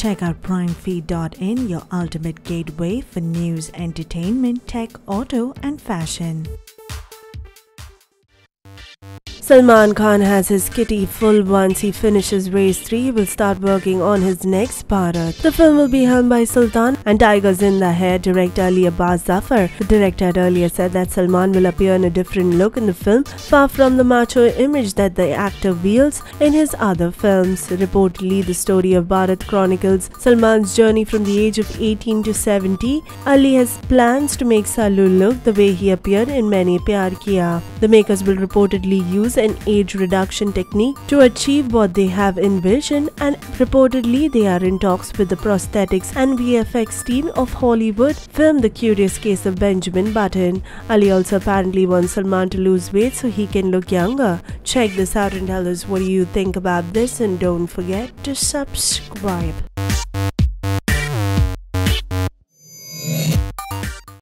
Check out primefeed.in, your ultimate gateway for news, entertainment, tech, auto, and fashion. Salman Khan has his kitty full once he finishes Race 3. He will start working on his next Bharat. The film will be helmed by Sultan and Tiger Zinda Hai director Ali Abbas Zafar. The director had earlier said that Salman will appear in a different look in the film, far from the macho image that the actor wields in his other films. Reportedly, the story of Bharat chronicles Salman's journey from the age of 18 to 70. Ali has plans to make Sallu look the way he appeared in Maine Pyar Kiya. The makers will reportedly use an age reduction technique to achieve what they have envisioned and reportedly they are in talks with the prosthetics and VFX team of Hollywood film The Curious Case of Benjamin Button. Ali also apparently wants Salman to lose weight so he can look younger. Check this out and tell us what you think about this and don't forget to subscribe.